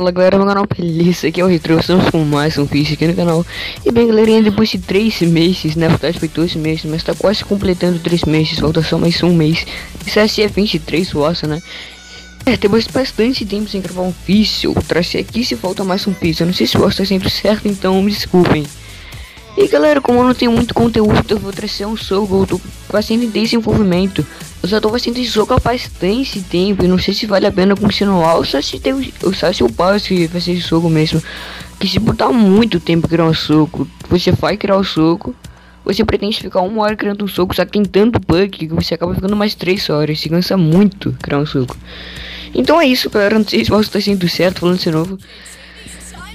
Fala galera, meu canal Beleza, aqui é o Retro, estamos com mais um vídeo aqui no canal. E bem galerinha, depois de 3 meses, na verdade foi 2 meses, mas tá quase completando 3 meses, falta só mais um mês. Isso é 23, nossa né? É, temos bastante tempo sem gravar um vídeo, trouxe aqui se falta mais um vídeo, não sei se o está sempre certo, então me desculpem. E galera, como eu não tenho muito conteúdo, eu vou trazer um jogo, eu tô fazendo desenvolvimento. Fazendo esse jogo há bastante tempo e não sei se vale a pena continuar ou só se tem ou só se eu posso fazer esse jogo mesmo. Que se botar muito tempo criar um jogo, você vai criar o um jogo, você pretende ficar uma hora criando um jogo, só que tem tanto bug que você acaba ficando mais três horas, se cansa muito criar um jogo. Então é isso, galera, não sei se você tá sendo certo falando de novo.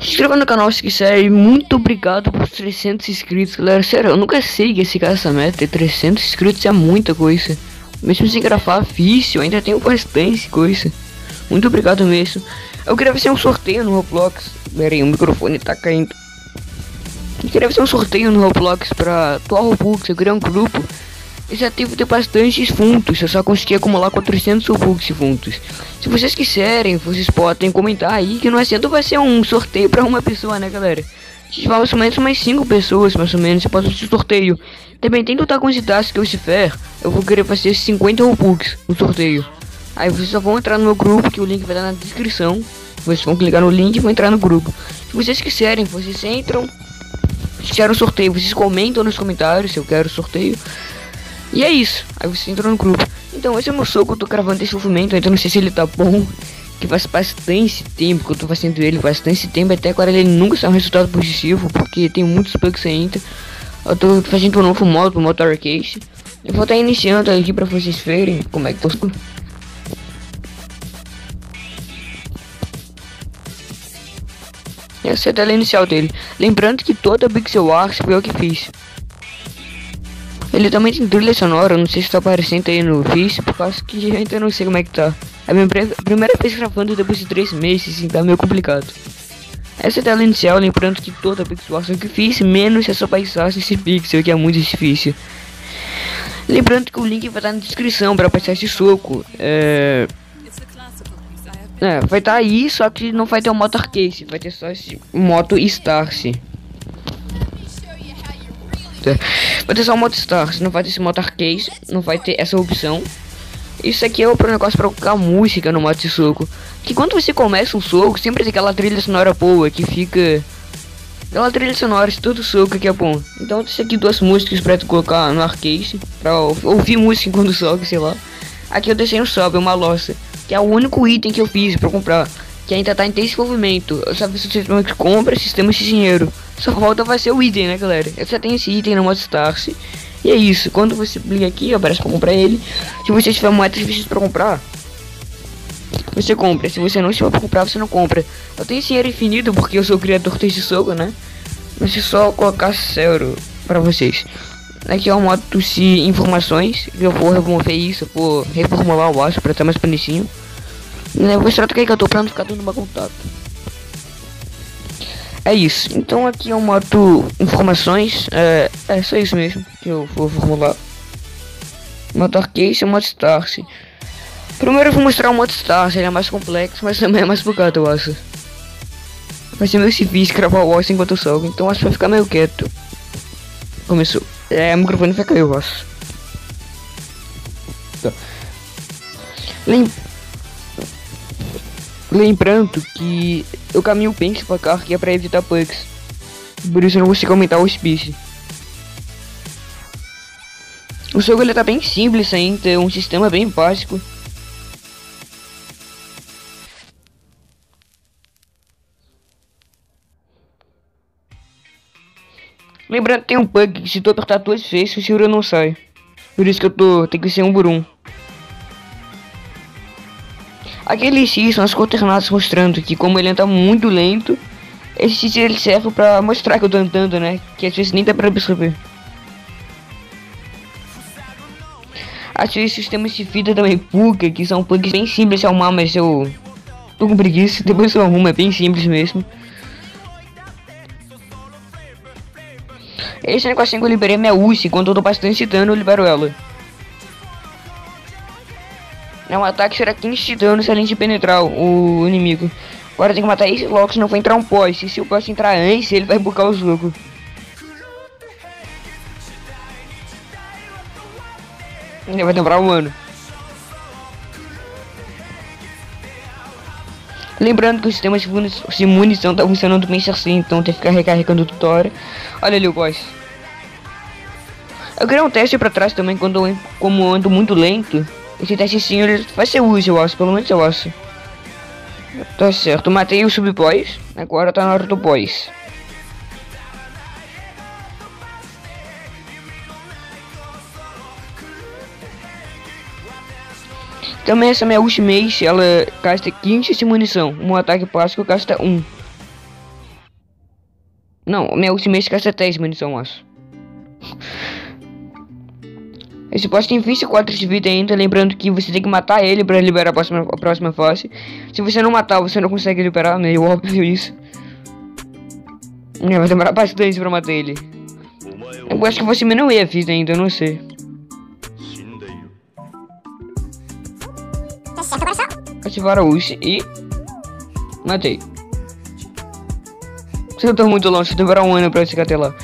Se inscreva no canal se quiser e muito obrigado por 300 inscritos, galera. Sério, eu nunca sei que esse cara essa meta. E 300 inscritos é muita coisa. Mesmo sem gravar vídeo, ainda tenho bastante coisa. Muito obrigado mesmo. Eu queria fazer um sorteio no Roblox. Pera aí, o microfone tá caindo. Eu queria fazer um sorteio no Roblox pra atuar Robux. Eu queria um grupo já tive ter bastantes fundos, eu só consegui acumular 400 Robux fundos. Se vocês quiserem, vocês podem comentar aí que no assento vai ser um sorteio para uma pessoa, né, galera? Se mais ou menos mais 5 pessoas, mais ou menos, eu posso fazer sorteio. Também tem total quantidade que eu estiver, eu vou querer fazer 50 Robux no sorteio. Aí vocês só vão entrar no meu grupo, que o link vai estar na descrição. Vocês vão clicar no link e vão entrar no grupo. Se vocês quiserem, vocês entram. Querem um sorteio, vocês comentam nos comentários se eu quero sorteio. E é isso. Aí você entrou no grupo. Então esse é o meu soco, eu tô gravando esse movimento, então não sei se ele tá bom. Que faz bastante tempo que eu tô fazendo ele, bastante tempo, até agora ele nunca sai um resultado positivo, porque tem muitos bugs ainda. Eu tô fazendo um novo modo, o Motor Case. Eu vou estar tá iniciando aqui pra vocês verem como é que tô. Essa é a tela inicial dele. Lembrando que toda Pixel Art foi eu que fiz. Ele também tem trilha sonora, não sei se tá aparecendo aí no vídeo, por causa que ainda não sei como é que tá. É a minha primeira vez gravando depois de 3 meses, então é meio complicado. Essa é tela inicial, lembrando que toda a pixelação que fiz, menos essa paisagem esse pixel, que é muito difícil. Lembrando que o link vai estar na descrição para passar esse soco. É... é vai estar tá aí, só que não vai ter o motor case, vai ter só esse moto Starse. Vai ter só o modo Stars, não vai ter esse modo arcade, não vai ter essa opção. Isso aqui é o negócio pra colocar música no modo de soco. Que quando você começa um soco, sempre tem aquela trilha sonora boa que fica. Aquela trilha sonora de todo soco que é bom. Então eu aqui duas músicas pra tu colocar no arcade. Pra ouvir música quando sobe, sei lá. Aqui eu deixei no sobe, uma loja. Que é o único item que eu fiz pra comprar. Que ainda tá em desenvolvimento. Eu só fiz o sistema que compra, sistema de dinheiro. Só falta vai ser o item, né, galera? Eu já tenho esse item no modo Starse. E é isso. Quando você liga aqui, aparece pra comprar ele. Se você tiver moedas suficientes pra comprar, você compra. Se você não tiver pra comprar, você não compra. Eu tenho dinheiro infinito porque eu sou criador desse jogo, né? Mas é só colocar zero pra vocês. Aqui é o modo de informações. Eu vou remover isso, vou reformular o aço pra estar mais bonitinho. Eu vou mostrar o que eu tô pra não ficar uma contato. É isso. Então aqui é o modo informações. É, é só isso mesmo que eu vou formular. Modo arcade e modo start. Primeiro eu vou mostrar o modo start, ele é mais complexo, mas também é mais bugado, eu acho. Vai ser meio difícil gravar o voz enquanto eu salgo, então acho que vai ficar meio quieto. Começou. É, o microfone vai cair, eu acho. Tá. Lem Lembrando que eu caminho bem pra cá, que é pra evitar bugs. Por isso eu não consigo aumentar o speed. O jogo ele tá bem simples ainda, é um sistema bem básico. Lembrando que tem um bug que se tu apertar duas vezes o seguro não sai. Por isso que eu tô. tem que ser um por um. Aquele X são as coordenadas mostrando que como ele anda muito lento, esse X serve pra mostrar que eu tô andando, né? Que às vezes nem dá pra absorver. Vezes sistemas de vida também buga, que são bugs bem simples de arrumar, mas eu tô com preguiça, depois eu arrumo, é bem simples mesmo. Esse negocinho que eu liberei minha Uzi, quando eu dou bastante dano eu libero ela. É um ataque será 15 de dano se além de penetrar o inimigo. Agora tem que matar esse logo, senão vai entrar um pós. E se o pós entrar antes, ele vai bucar o jogo. Ele vai demorar um ano. Lembrando que o sistema de munição tá funcionando bem assim, então tem que ficar recarregando o tutorial. Olha ali o boss. Eu queria um teste pra trás também, quando eu, como eu ando muito lento. Esse teste sim ele vai ser útil, eu acho, pelo menos eu acho. Tá certo, matei o sub-boss, agora tá na hora do boss. Também essa minha ultimate, ela gasta 15 de munição. Um ataque básico gasta 1. Não, minha ultimate gasta 10 de munição, acho. Esse boss tem 24 de vida ainda, lembrando que você tem que matar ele para liberar a próxima, a próxima fase. Se você não matar, você não consegue liberar, meio óbvio isso. Vai demorar bastante pra matar ele. Eu acho que você diminuir a vida ainda, eu não sei. Ativar a ult e... Matei. Se eu tô muito longe, demorar um ano pra chegar até lá.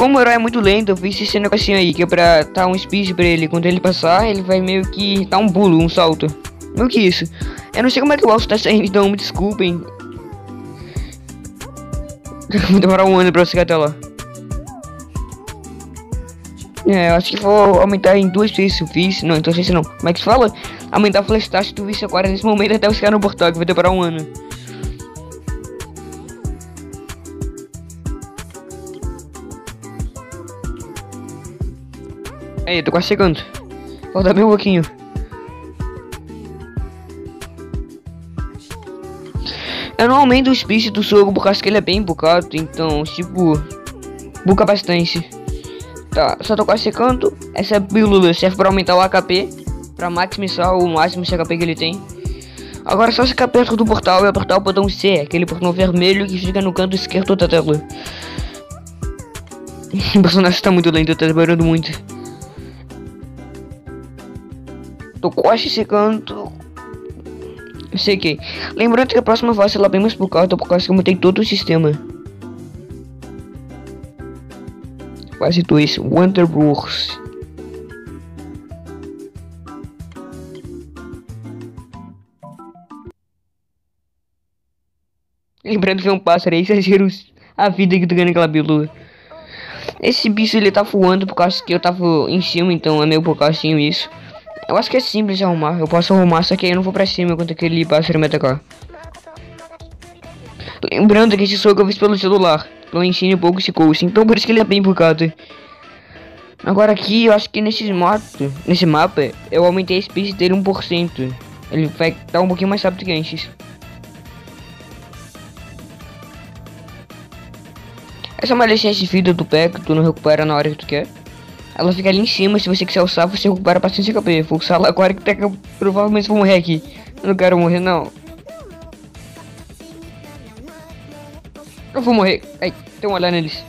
Como o herói é muito lento, eu fiz esse negocinho aí, que é pra dar um speed pra ele. Quando ele passar, ele vai meio que dar um pulo, um salto. Meio que isso. Eu não sei como é que o alto tá saindo, então me desculpem. Vou demorar um ano pra chegar até lá. É, eu acho que vou aumentar em duas vezes o fiz. Não, então sei não. Como é que se fala? Aumentar a taxa do vice agora nesse momento até eu chegar no portal, que vai demorar um ano. Aí, tô quase chegando. Falta bem um pouquinho. Eu não aumento o speed do jogo por causa que ele é bem bocado, então, tipo, buca bastante. Tá, só tô quase secando. Essa pílula serve pra aumentar o HP, pra maximizar o máximo de HP que ele tem. Agora só ficar perto do portal e apertar o botão C, aquele botão vermelho que fica no canto esquerdo da tela. o personagem tá muito lento, tá demorando muito. Tô quase sei que. Lembrando que a próxima fase ela é bem mais por causa, por causa que eu mudei todo o sistema. Quase dois. Wonderworks. Lembrando que é um pássaro aí, exagero a vida que tu ganha naquela bilua. Esse bicho ele tá voando por causa que eu tava em cima, então é meio por causa isso. Eu acho que é simples arrumar. Eu posso arrumar, só que aí eu não vou pra cima enquanto aquele pássaro me atacar. Lembrando que esse soco eu fiz pelo celular. Pelo ensino pouco esse coach. Então por isso que ele é bem bugado. Agora aqui, eu acho que nesse mapa, nesse mapa, eu aumentei a speed dele 1%. Ele vai estar um pouquinho mais rápido que antes. Essa é uma licença de vida do pé que tu não recupera na hora que tu quer. Ela fica ali em cima, se você quiser usar, você recupera bastante HP. Vou usar ela agora que eu provavelmente vou morrer aqui. Eu não quero morrer, não. Eu vou morrer. Ai, tem um olhar neles.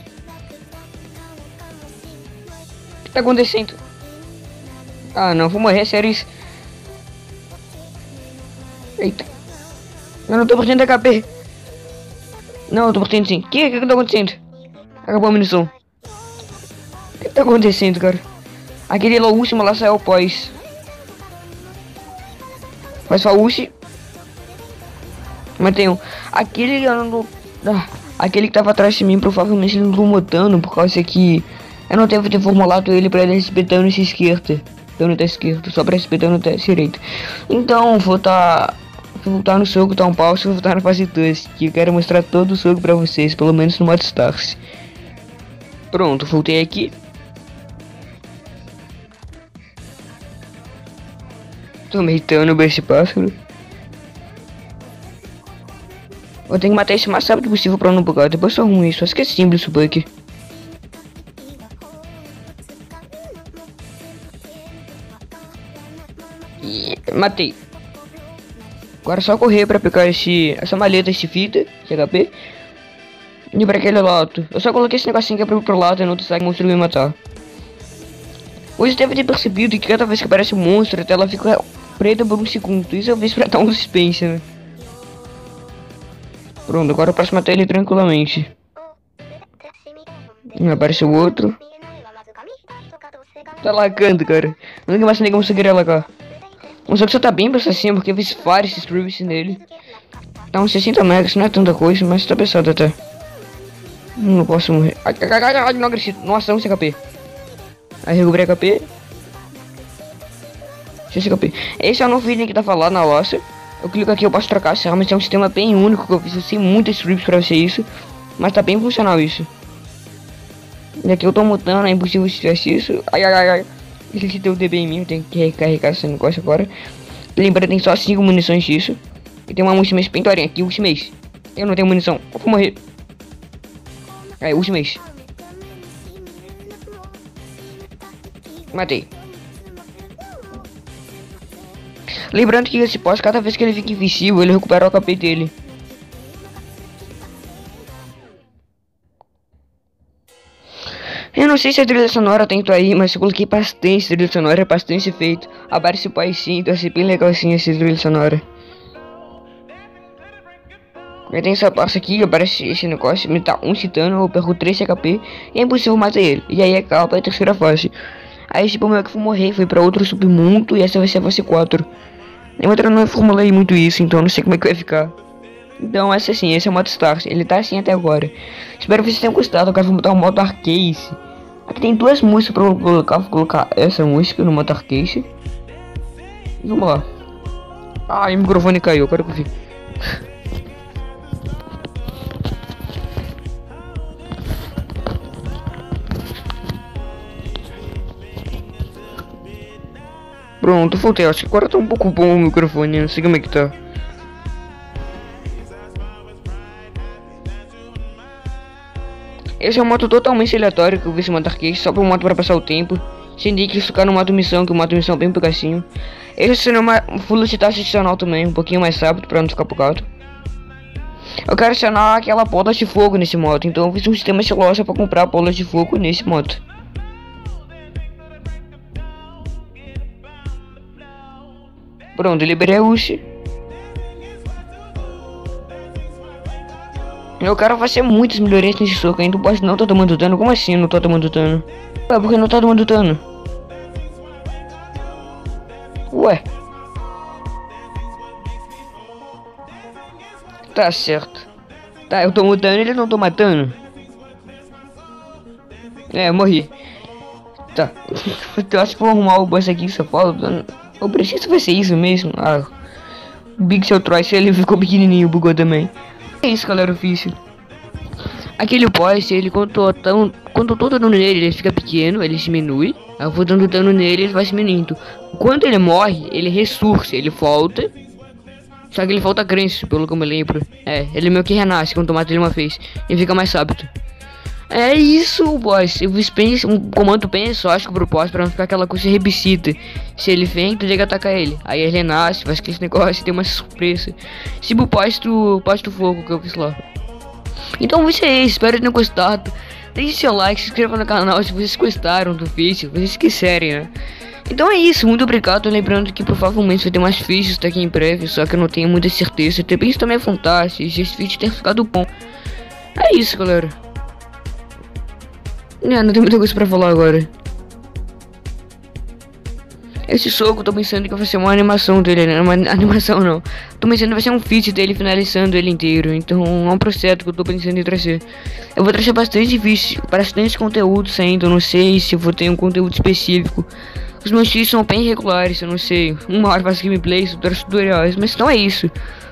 O que tá acontecendo? Ah, não, vou morrer, sério isso. Eita. Eu não tô perdendo HP. Não, eu tô perdendo sim. O que, que que tá acontecendo? Acabou a munição tá acontecendo, cara? Aquele lá último lá saiu pós. Mas só Uchi. Mas tem um. Aquele não. Ah, aquele que tava atrás de mim provavelmente ele mutando por causa que eu não devo ter formulado ele pra ele respeitando esse esquerda. Eu não tá esquerdo, só pra respeitando o direito. Então vou tá. Vou voltar no soco, tá um pau, vou voltar na fase 2. Que eu quero mostrar todo o soco pra vocês, pelo menos no modo Stars. Pronto, voltei aqui. Tô meitando esse pássaro. Eu tenho que matar esse mais rápido possível pra não bugar. Depois eu arrumo isso. Acho que é simples o bug. Matei. Agora é só correr pra pegar esse, essa maleta, esse fita de HP. E pra aquele lado. Eu só coloquei esse negocinho que é pro outro lado e não consegue monstro me matar. Você deve ter percebido que cada vez que aparece um monstro, a tela fica preta por um segundo. Isso eu vejo pra dar um suspense, né? Pronto, agora eu posso matar ele tranquilamente. Apareceu outro. Tá lagando, cara. Nunca mais ninguém conseguiria lagar. O jogo só tá bem assim, porque eu fiz vários streams nele. Tá uns 60 megas, não é tanta coisa, mas tá pesado até. Não posso morrer. Ai, ai, ai, ai, não agressivo. Nossa, 11 HP. Aí recuperei HP. 6 HP. Esse é o novo vídeo que tá falando na loja. Eu clico aqui, eu posso trocar. Realmente é um sistema bem único que eu fiz assim, muitas streams pra ser isso. Mas tá bem funcional isso. E aqui eu tô mutando, é impossível se tivesse isso. Ai, ai, ai, ai. Ele deu DB em mim, tenho que recarregar esse negócio agora. Lembrando, tem só 5 munições disso. E tem uma ultimate pentorinha aqui, ultimate. Eu não tenho munição, eu vou morrer. Aí, ultimate. Matei. Lembrando que esse boss, cada vez que ele fica invisível, ele recupera o HP dele. Eu não sei se a trilha sonora tem aí, mas eu coloquei bastante trilha sonora, bastante efeito. Aparece o pai sim, então achei bem legal assim essa trilha sonora. Eu tenho essa parte aqui, aparece esse negócio, me dá um titano, eu perco 3 HP e é impossível matar ele. E aí acaba a terceira fase. Aí tipo, meu que foi morrer, foi pra outro submundo e essa vai ser a fase 4. Eu ainda não formulei muito isso, então não sei como é que vai ficar. Então essa sim, esse é o modo Stars, ele tá assim até agora. Espero que vocês tenham gostado, agora vou botar o modo Arcade. Aqui tem duas músicas pra eu colocar, vou colocar essa música no modo Arcade. E vamos lá. Ah, o microfone caiu, agora que eu vi. Pronto, voltei. Acho que agora tá um pouco bom o microfone. Não sei como é que tá. Esse é um modo totalmente aleatório que eu vi esse modo arcade, só para um modo para passar o tempo. Sem que ficar no modo missão, que o modo missão é bem pegacinho. Esse é uma velocidade adicional também, um pouquinho mais rápido para não ficar bugado. Eu quero adicionar aquela bola de fogo nesse modo, então eu fiz um sistema de loja para comprar bolas de fogo nesse modo. Pronto, liberei a Uchi. Eu quero fazer muitas melhorias nesse soco ainda. O boss não tá tomando dano. Como assim não tá tomando dano? Ué, porque não tá tomando dano? Ué. Tá certo. Tá, eu tô mudando ele não tô matando. É, morri. Tá. eu acho que vou arrumar o boss aqui só falta. Eu preciso vai ser isso mesmo. Ah, o Big Cell Troyce ele ficou pequenininho, bugou também. É isso, galera, ofício. Aquele boss, ele tô, tão, quando eu tô nele, ele fica pequeno, ele diminui. Eu vou dando dano nele, ele vai diminuindo. Quando ele morre, ele ressurge, ele volta. Só que ele volta crença, pelo que eu me lembro. É, ele meio que renasce quando eu mato ele uma vez. E fica mais rápido. É isso, boss. Eu fiz um comando bem exótico pro boss pra não ficar aquela coisa rebicida. Se ele vem, tu liga atacar ele. Aí ele nasce, faz aquele negócio, tem uma surpresa. Se o boss do fogo que eu fiz lá. Então isso é isso, espero que tenham gostado. Deixe seu like, se inscreva no canal se vocês gostaram do vídeo, vocês quiserem, né? Então é isso, muito obrigado. Lembrando que provavelmente vai ter mais vídeos daqui em breve, só que eu não tenho muita certeza. Também isso também é fantástico, se esse vídeo ter ficado bom. É isso, galera. É, não tem muita coisa pra falar agora. Esse soco, tô pensando que vai ser uma animação dele, né? Uma animação não. Tô pensando que vai ser um feat dele finalizando ele inteiro. Então é um processo que eu tô pensando em trazer. Eu vou trazer bastante vídeo, bastante conteúdo saindo. Não sei se eu vou ter um conteúdo específico. Os meus vídeos são bem regulares, eu não sei. Uma hora faço gameplays, outras tutoriais. Mas então é isso.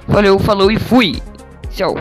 Valeu, falou e fui. Tchau.